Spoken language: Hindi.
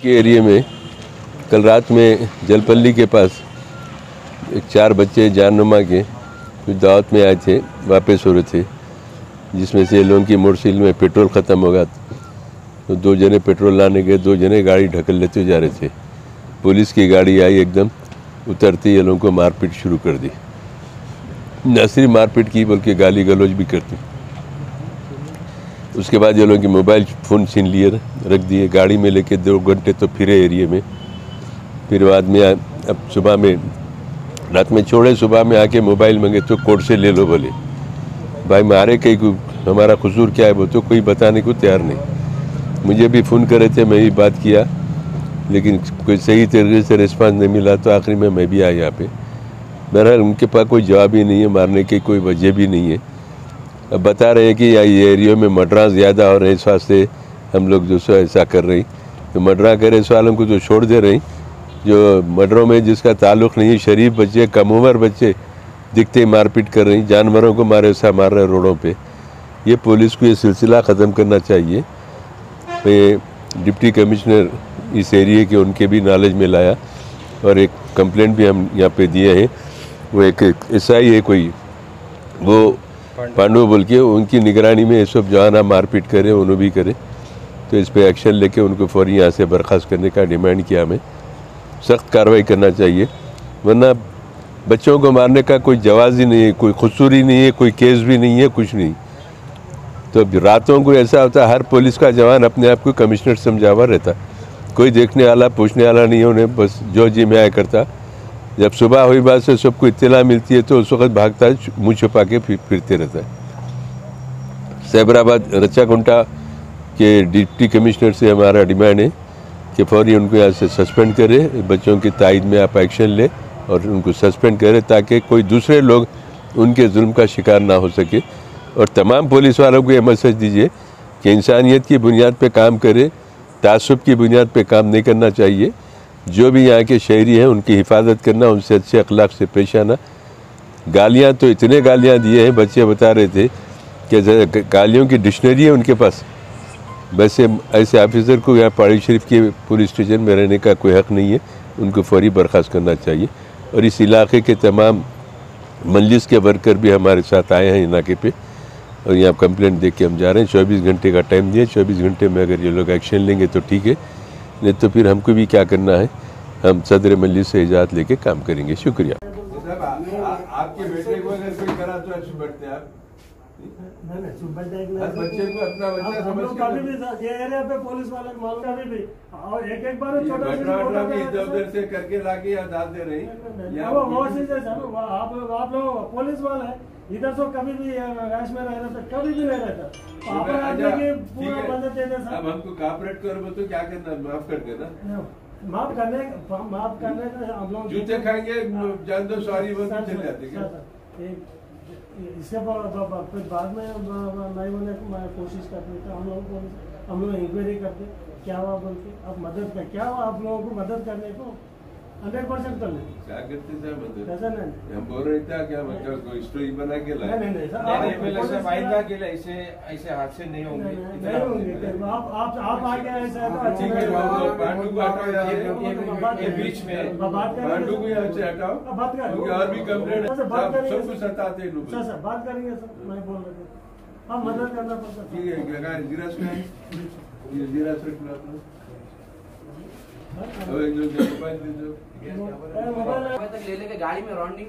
के एरिया में कल रात में जलपल्ली के पास एक चार बच्चे जाननुमा के कुछ दावत में आए थे, वापस हो रहे थे, जिसमें से लोगों की मोटरसाइकिल में पेट्रोल ख़त्म हो गया तो दो जने पेट्रोल लाने गए, दो जने गाड़ी ढकल लेते जा रहे थे। पुलिस की गाड़ी आई एकदम, उतरती ये लोगों को मारपीट शुरू कर दी। न सिर्फ़ मारपीट की, बल्कि गाली गलौज भी करती। उसके बाद ये लोग मोबाइल फ़ोन छीन लिए रख दिए, गाड़ी में लेके दो घंटे तो फिरे एरिए में। फिर बाद में अब सुबह में, रात में छोड़े, सुबह में आके मोबाइल मांगे तो कोर्ट से ले लो बोले। भाई मारे कहीं को, हमारा कसूर क्या है, वो तो कोई बताने को तैयार नहीं। मुझे भी फ़ोन करे थे, मैं भी बात किया, लेकिन कोई सही तरीके से रिस्पांस नहीं मिला तो आखिरी में मैं भी आया यहाँ पे। बहरहाल उनके पास कोई जवाब ही नहीं है, मारने की कोई वजह भी नहीं है। बता रहे हैं कि या एरियो में मडरा ज़्यादा हो रहे हैं इस वास्ते हम लोग जो सो ऐसा कर रहे तो मडरा करे इस वालों को जो छोड़ दे रहे जो मडरों में जिसका ताल्लुक नहीं है शरीफ बच्चे, कम उम्र बच्चे दिखते ही मारपीट कर रही जानवरों को मारे ऐसा मार रहे रोडों पे। ये पुलिस को ये सिलसिला ख़त्म करना चाहिए। मैं डिप्टी कमिश्नर इस एरिए के उनके भी नॉलेज में लाया और एक कंप्लेंट भी हम यहाँ पे दिए हैं। वो एक एस आई है कोई, वो पांडु बोल के उनकी निगरानी में ये सब जो है मारपीट करे उन्होंने भी करे। तो इस पर एक्शन लेके उनको फौरी यहाँ से बर्खास्त करने का डिमांड किया हमें। सख्त कार्रवाई करना चाहिए। वरना बच्चों को मारने का कोई जवाब ही नहीं है, कोई कसूर ही नहीं है, कोई केस भी नहीं है, कुछ नहीं। तो अब रातों को ऐसा होता है हर पुलिस का जवान अपने आप को कमिश्नर समझा हुआ रहता। कोई देखने वाला, पूछने वाला नहीं है, उन्हें बस जो जी में आया करता। जब सुबह हुई बात से सबको इत्तला मिलती है तो उस वक्त भागता है, मुँह छुपा के फिर फिरते रहता है। सैबराबाद रच्चाकुंटा के डिप्टी कमिश्नर से हमारा डिमांड है कि फौरी उनको यहाँ से सस्पेंड करे, बच्चों की ताइद में आप एक्शन ले और उनको सस्पेंड करें, ताकि कोई दूसरे लोग उनके जुल्म का शिकार ना हो सके। और तमाम पुलिस वालों को ये मैसेज दीजिए कि इंसानियत की बुनियाद पे काम करे, तासुब की बुनियाद पे काम नहीं करना चाहिए। जो भी यहाँ के शहरी हैं, उनकी हिफाजत करना, उनसे अच्छे अखलाक से पेश आना। गालियाँ तो इतने गालियाँ दिए हैं, बच्चे बता रहे थे कि गालियों की डिक्शनरी है उनके पास। वैसे ऐसे ऑफिसर को यहाँ पहाड़ी शरीफ के पुलिस स्टेशन में रहने का कोई हक नहीं है, उनको फौरी बर्खास्त करना चाहिए। और इस इलाके के तमाम मजलिस के वर्कर भी हमारे साथ आए हैं इलाके पे। और यहाँ कंप्लेंट दे के हम जा रहे हैं। चौबीस घंटे का टाइम दिए चौबीस घंटे में अगर ये लोग एक्शन लेंगे तो ठीक है। नहीं तो फिर हमको भी क्या करना है? हम सदर मजलिस से इजाज़त लेके काम करेंगे। शुक्रिया। आपके बेटे को अगर कोई करा तो अच्छी बढ़ते आप? पुलिस वाले मालूम भी। और एक एक बार छोटा इधर उधर से करके लाके दे रही। है आप लोग पुलिस वाले इधर तो कभी भी रैश में रह रहता कभी भी नहीं रहता। तो आप अच्छा, आदमी की पूरा है। मदद देते। अब सर हमको कॉपरेट करो तो क्या करना माफ़ कर देना। माफ़ करने माफ़ करने का हम लोग जूते खाएँगे जान दो सॉरी बोल के चले जाते बाद ब- ब- फिर बाद में नहीं होने की मैं कोशिश करते तो हम लोग हम लोग इंक्वायरी करते क्या हुआ बोल के अब मदद कर क्या हुआ आप लोगों को मदद करने को? हंड्रेड परसेंट कर ले क्या करते थे मतलब ऐसा नहीं। हम बोल रहे थे क्या मतलब कोई स्टोरी बना के लाए नहीं नहीं नहीं, नहीं, पहले से पुलिस वाइदा वाला- के लिए ऐसे ऐसे हादसे नहीं होंगे। नहीं, नहीं, इतना नहीं होने होंगे वाला आप आप आप आगे ऐसा है तो अच्छी ठीक है, बात। बाबू, पांडु को हटाओ ये- ये- ये बीच में। अब करेंगे को यहाँ से हटाओ। बात करेंगे और भी कंप्लेंट सर, सर, बात करेंगे। सबको सर। सताते हैं लोग। सर सर बात करेंगे सर मैं बोल रहा मदद करना पड़ता ठीक है रखना अपना। मोबाइल। तक ले लेके गाड़ी में राउंडिंग